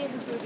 give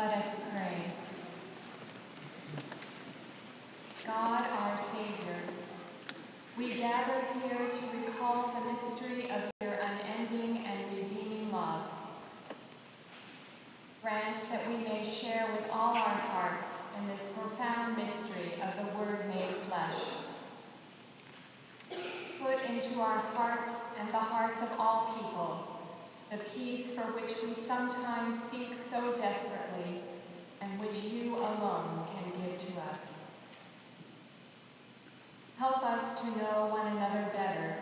Let us pray. God, our Savior, we gather here to recall the mystery of your unending and redeeming love. Grant that we may share with all our hearts in this profound mystery of the Word made flesh. Put into our hearts and the hearts of all people the peace for which we sometimes seek so desperately you alone can give to us. Help us to know one another better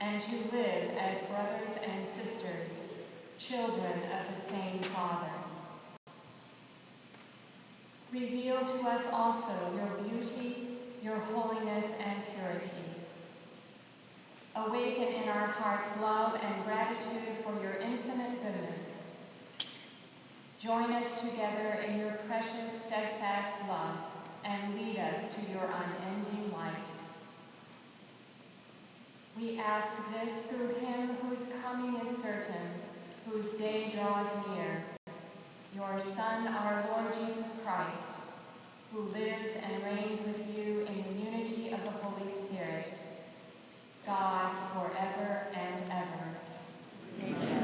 and to live as brothers and sisters, children of the same Father. Reveal to us also your beauty, your holiness, and purity. Awaken in our hearts love and gratitude for your infinite goodness. Join us together in your precious, steadfast love and lead us to your unending light. We ask this through him whose coming is certain, whose day draws near, your Son, our Lord Jesus Christ, who lives and reigns with you in the unity of the Holy Spirit, God, forever and ever. Amen. For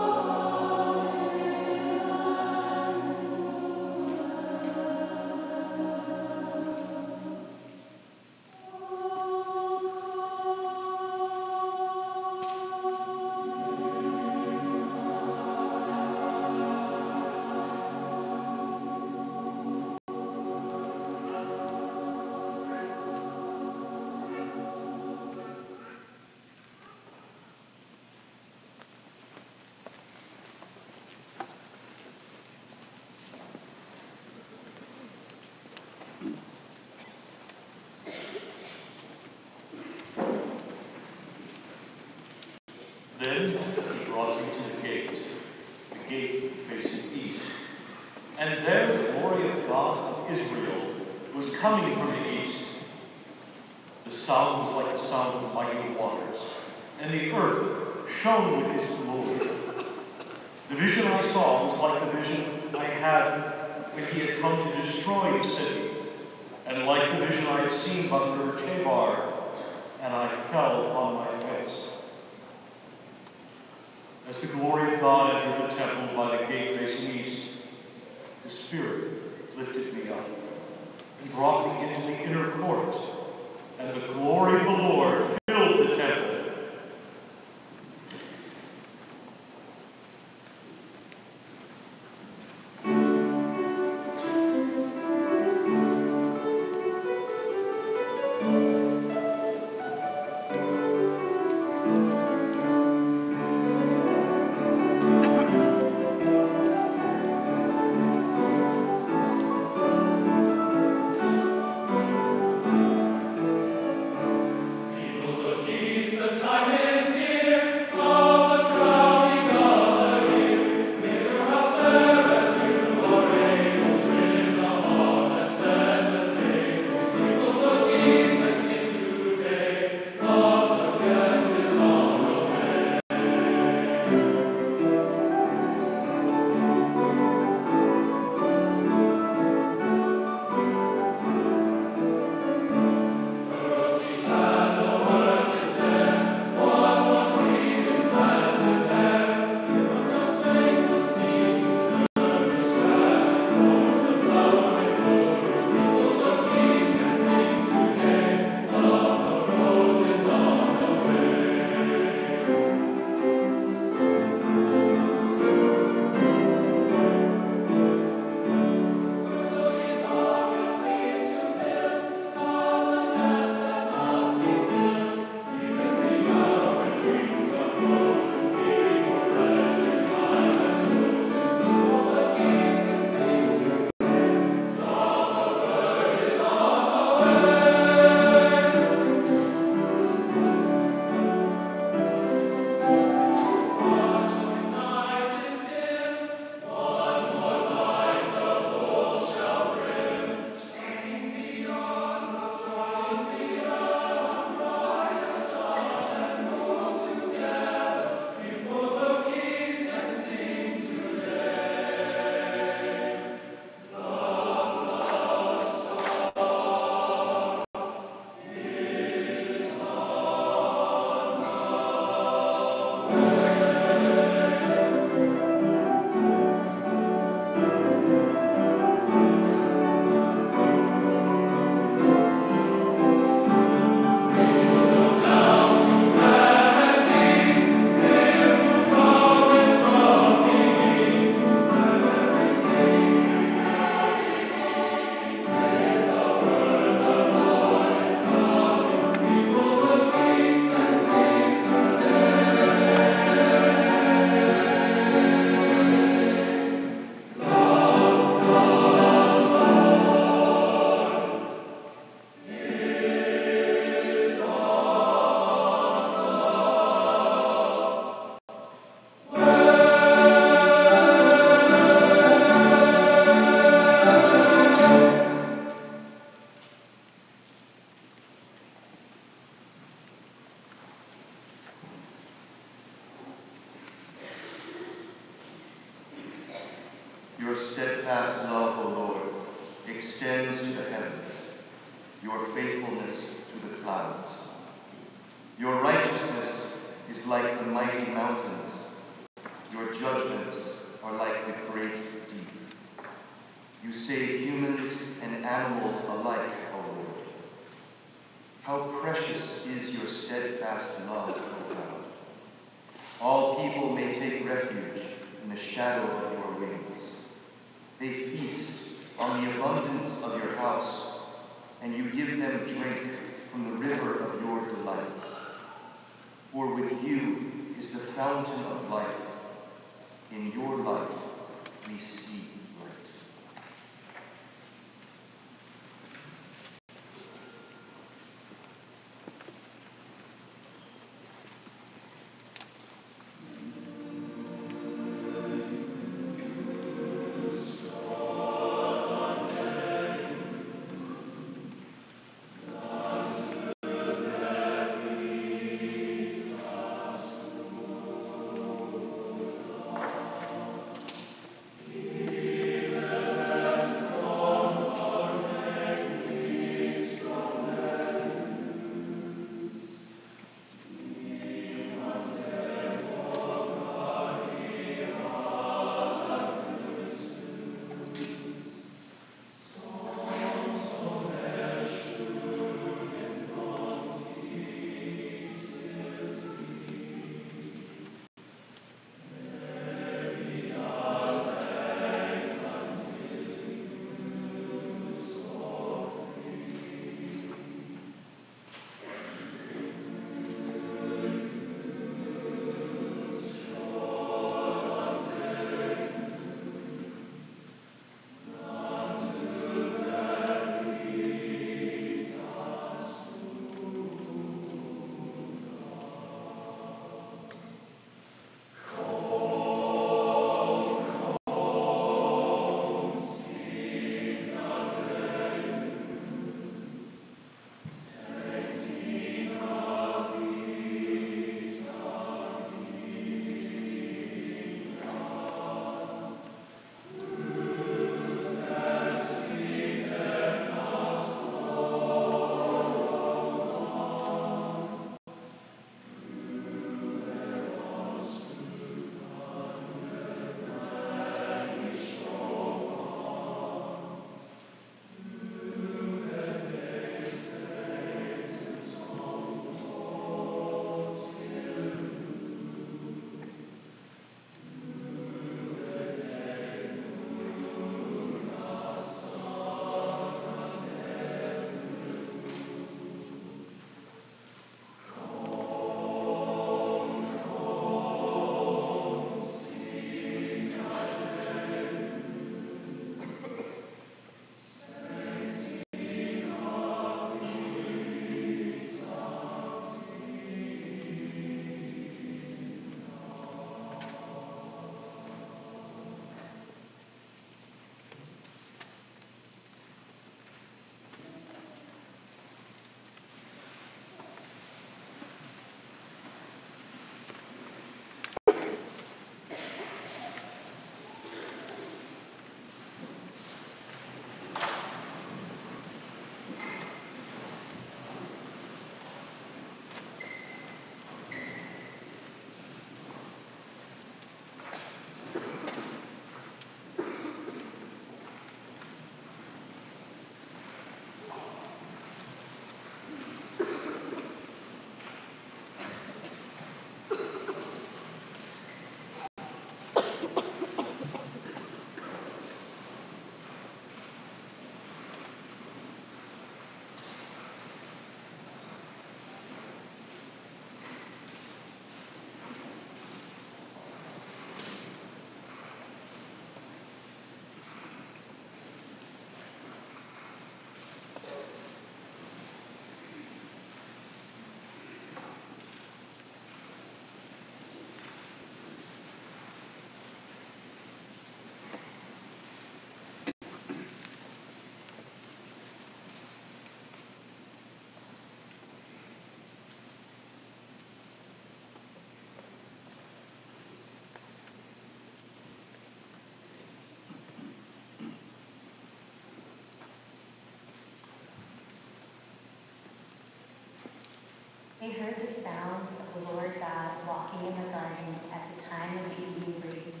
sound of the Lord God walking in the garden at the time of the evening breeze.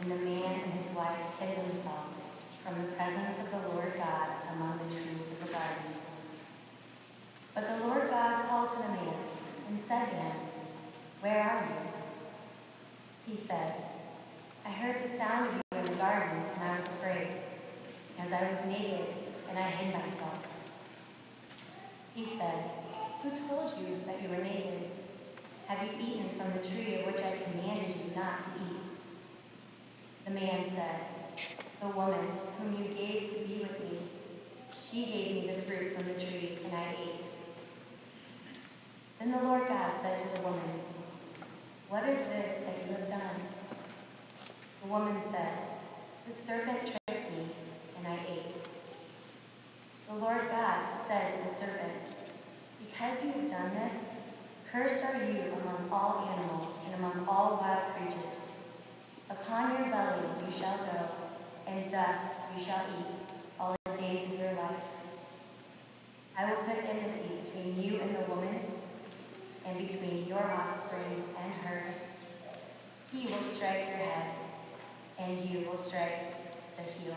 And the man and his wife hid themselves from the presence of the Lord God among the trees of the garden. But the Lord God called to the man and said to him, Where are you? He said, I heard the sound of you in the garden, and I was afraid, because I was naked, and I hid myself. He said, Who told you that you were naked? Have you eaten from the tree of which I commanded you not to eat? The man said, The woman whom you gave to be with me, she gave me the fruit from the tree, and I ate. Then the Lord God said to the woman, What is this that you have done? The woman said, The serpent tricked me, and I ate. The Lord God said to the serpent, Because you have done this, cursed are you among all animals and among all wild creatures. Upon your belly you shall go, and dust you shall eat all the days of your life. I will put enmity between you and the woman, and between your offspring and hers. He will strike your head, and you will strike the heel.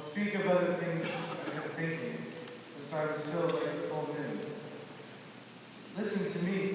I'll speak of other things I've been thinking since I was still a the full moon. Listen to me,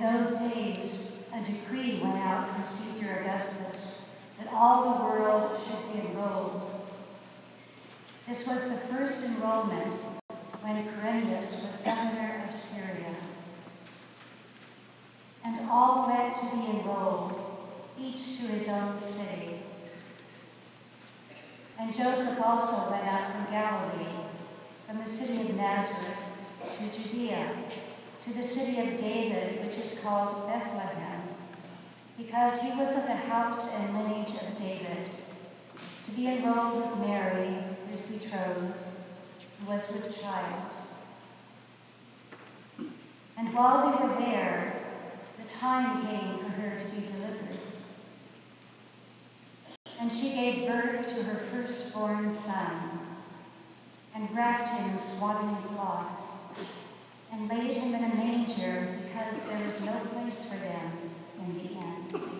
those days, a decree went out from Caesar Augustus that all the world should be enrolled. This was the first enrollment when Quirinius was governor of Syria. And all went to be enrolled, each to his own city. And Joseph also went out from Galilee, from the city of Nazareth to Judea, to the city of David, which is called Bethlehem, because he was of the house and lineage of David, to be enrolled with Mary, his betrothed, who was with child. And while they were there, the time came for her to be delivered. And she gave birth to her firstborn son, and wrapped him in swaddling cloths, and laid him in a manger because there was no place for them in the inn.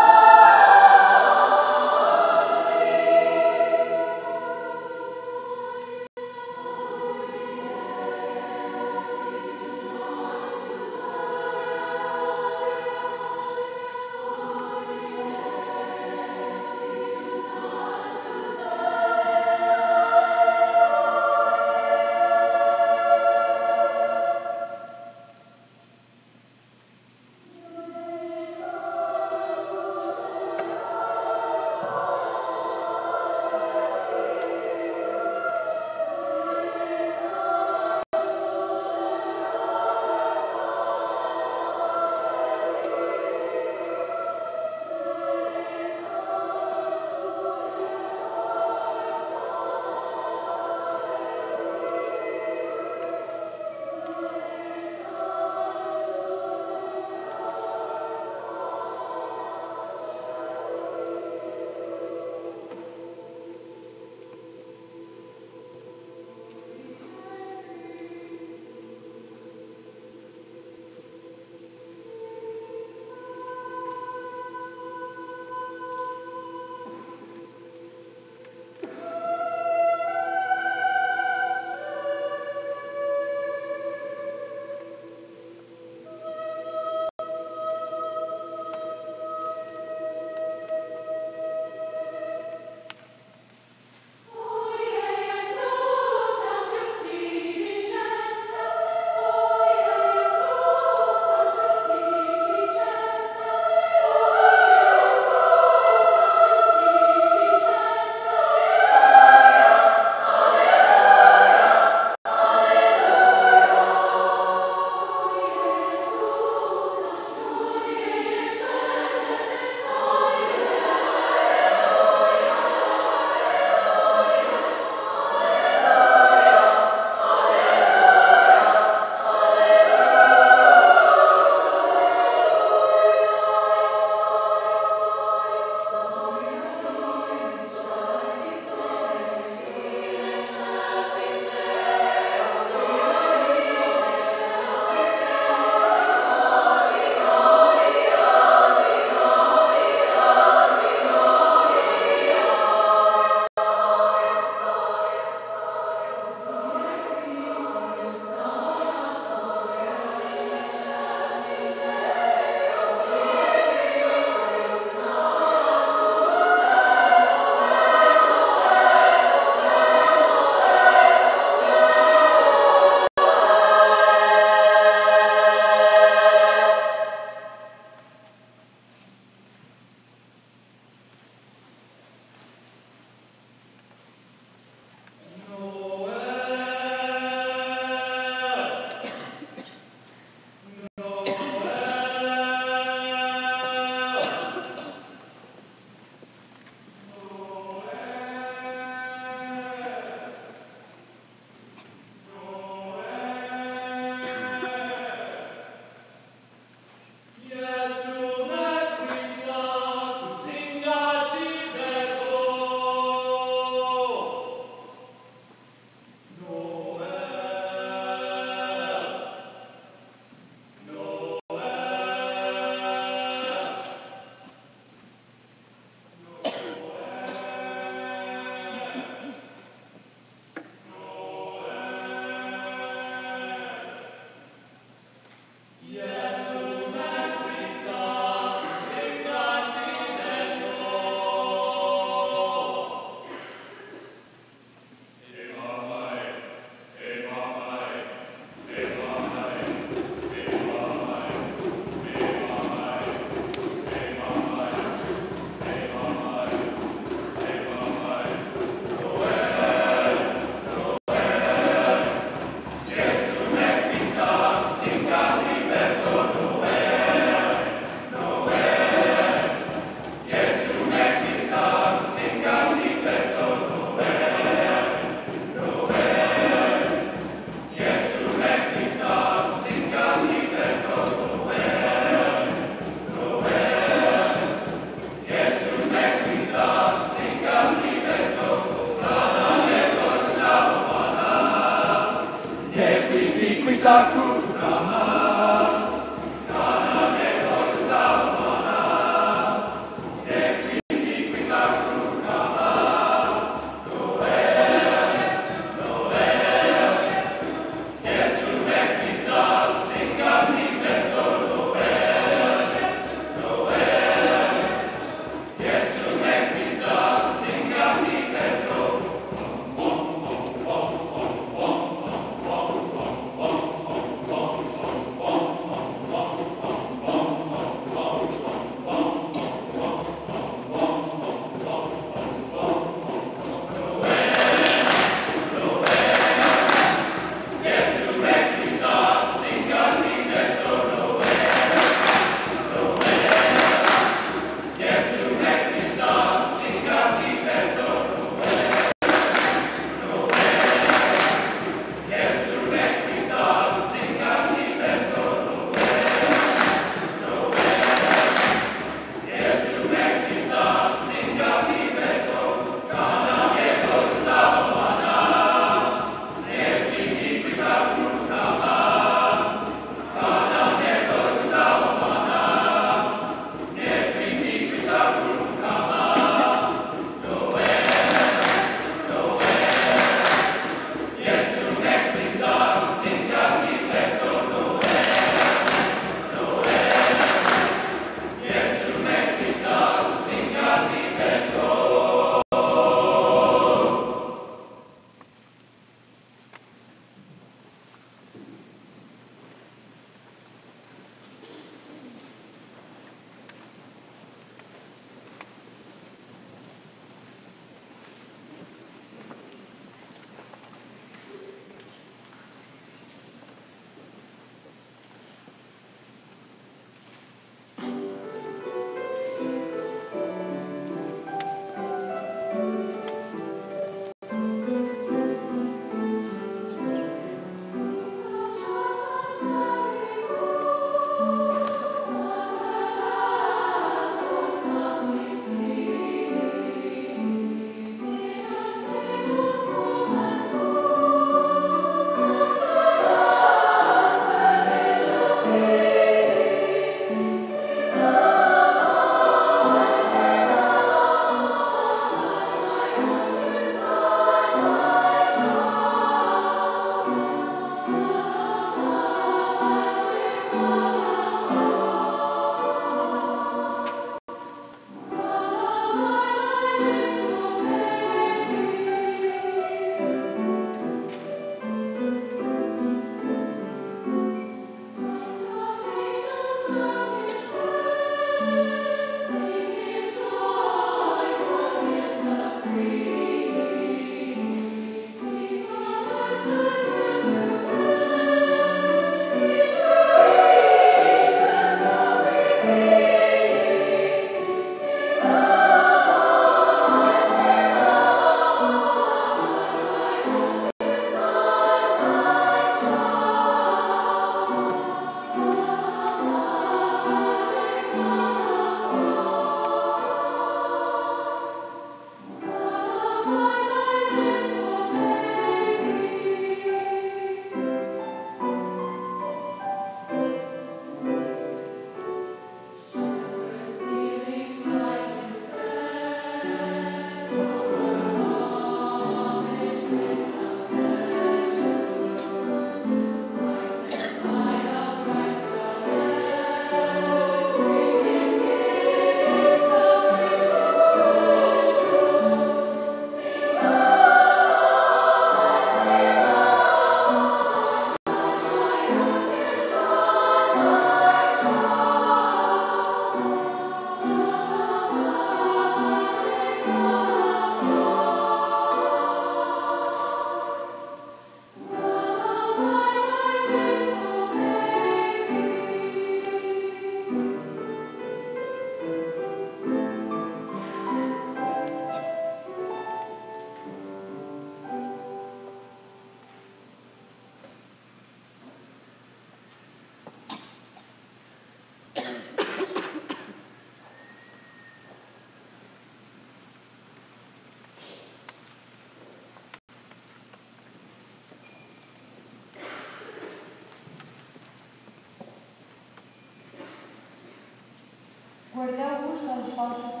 Falsos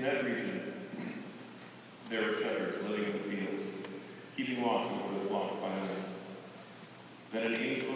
In that region, there were shepherds living in the fields, keeping watch over the flock by night. Then an angel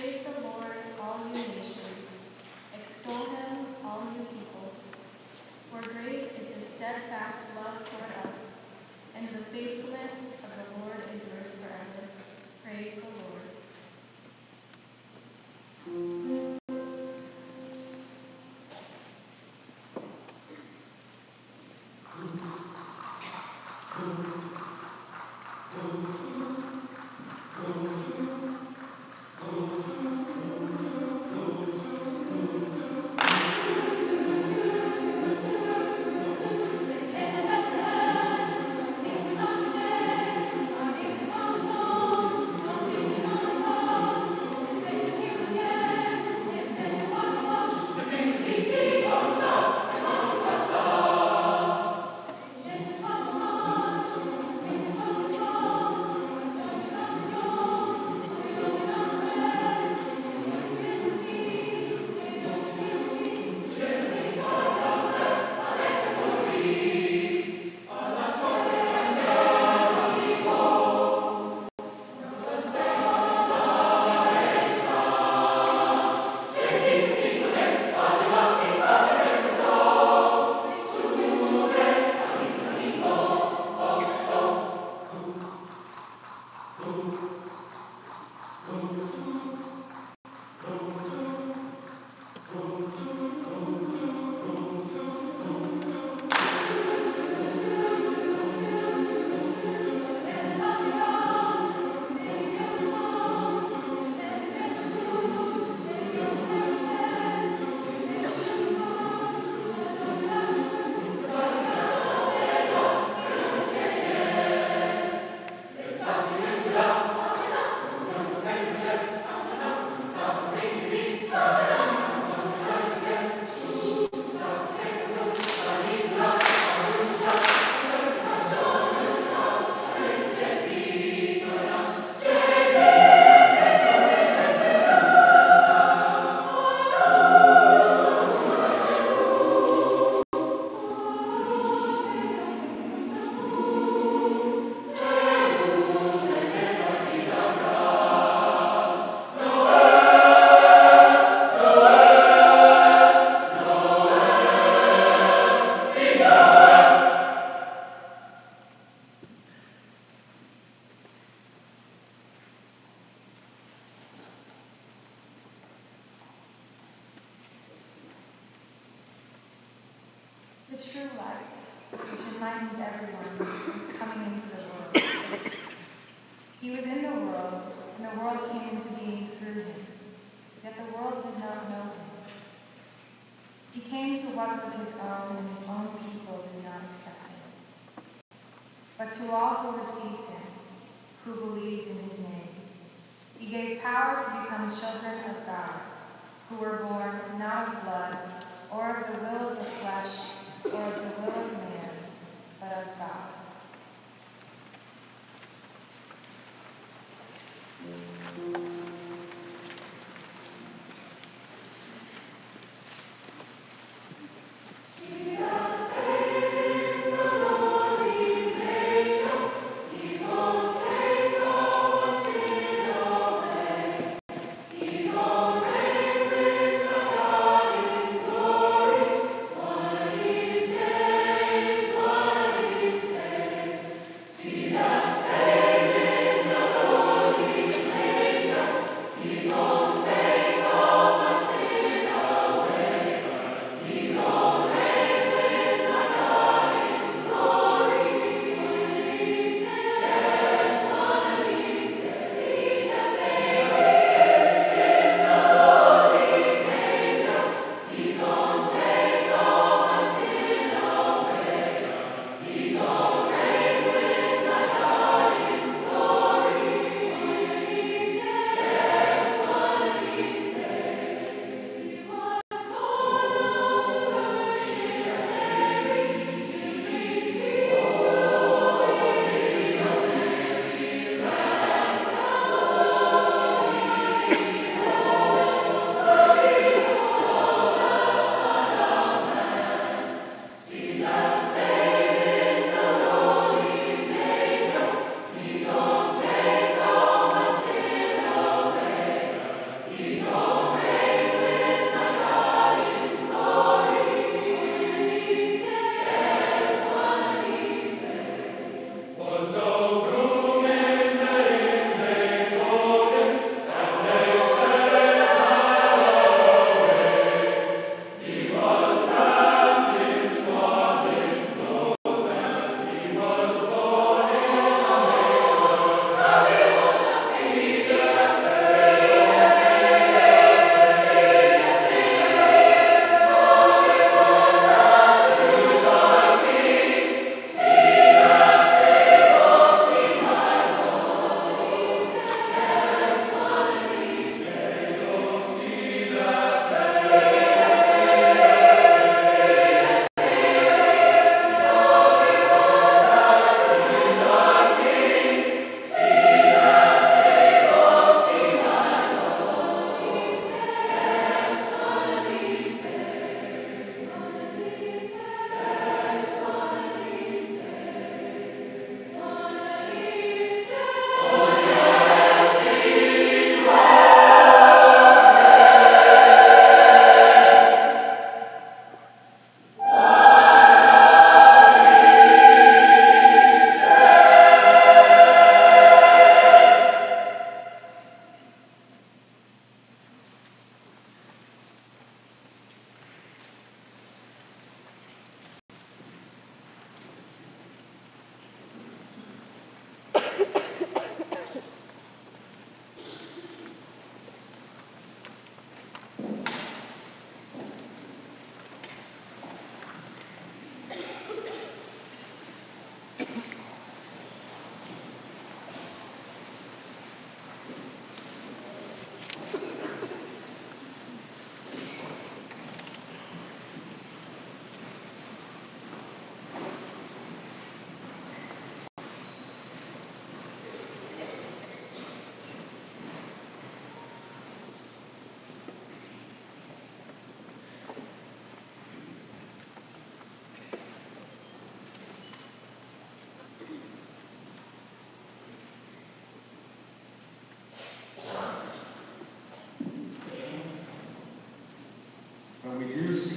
Praise what was his own, and his own people did not accept him. But to all who received him, who believed in his name, he gave power to become children of God, who were born not of blood, or of the will of the flesh, or of the will of man, but of God.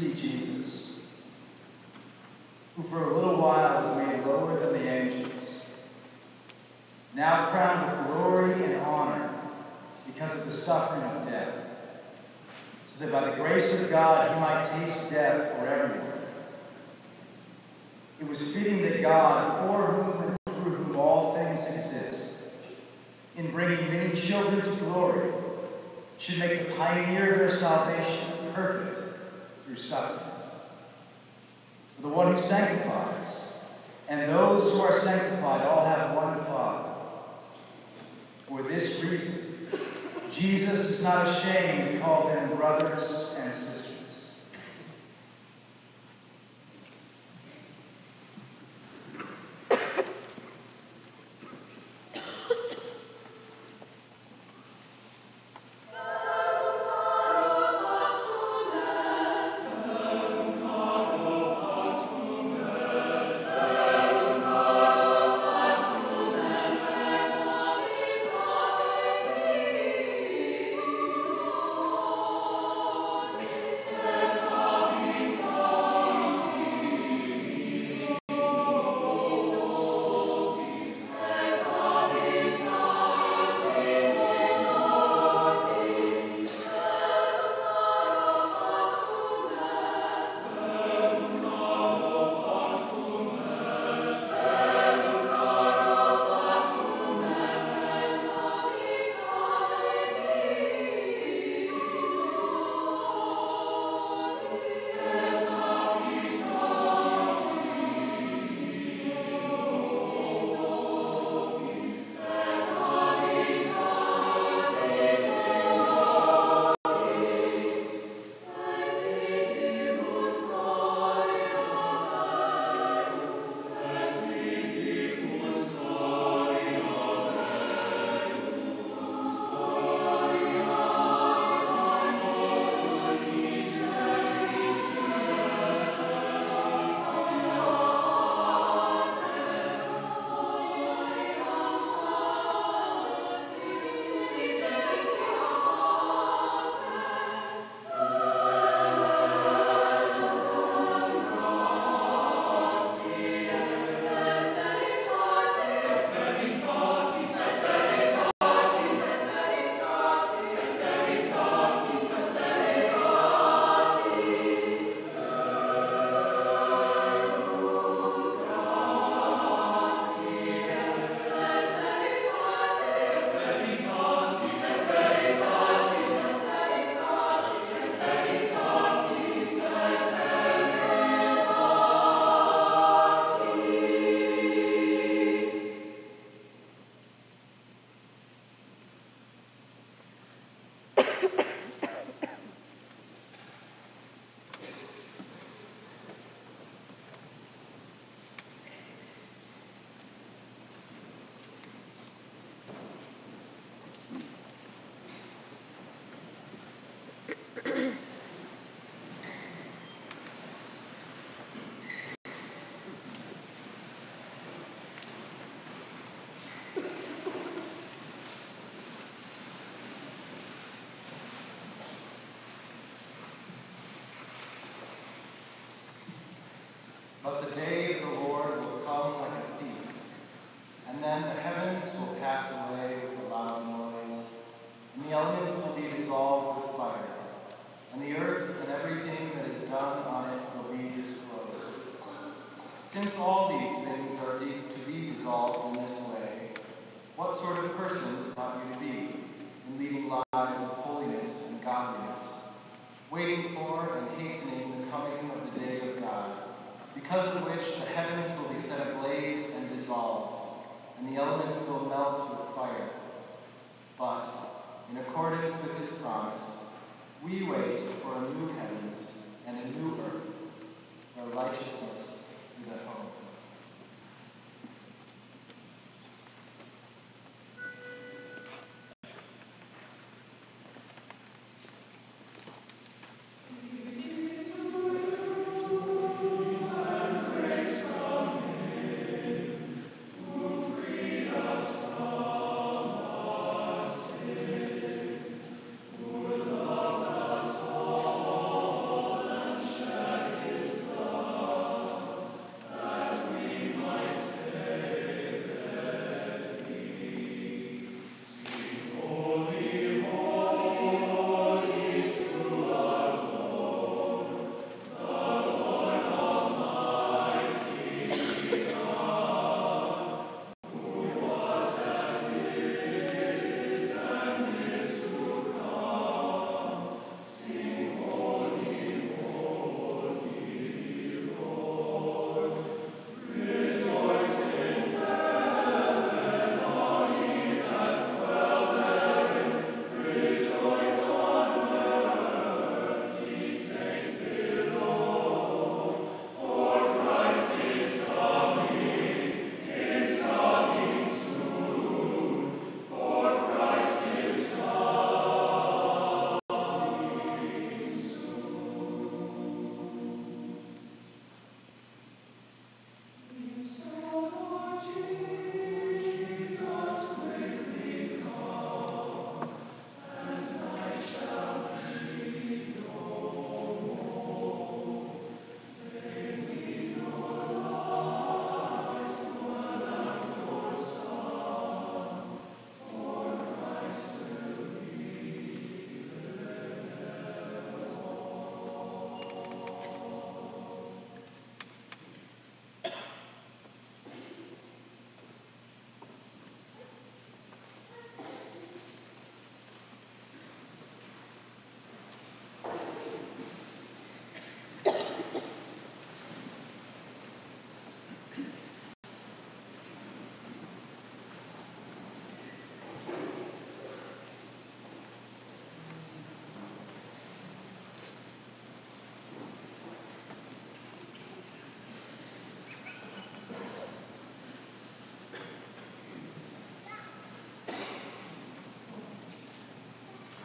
see Jesus, who for a little while was made lower than the angels, now crowned with glory and honor because of the suffering of death, so that by the grace of God he might taste death for everyone. It was fitting that God, for whom and through whom all things exist, in bringing many children to glory, should make the pioneer through suffering. The one who sanctifies,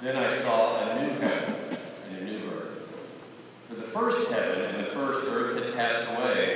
Then I saw a new heaven and a new earth. For the first heaven and the first earth had passed away,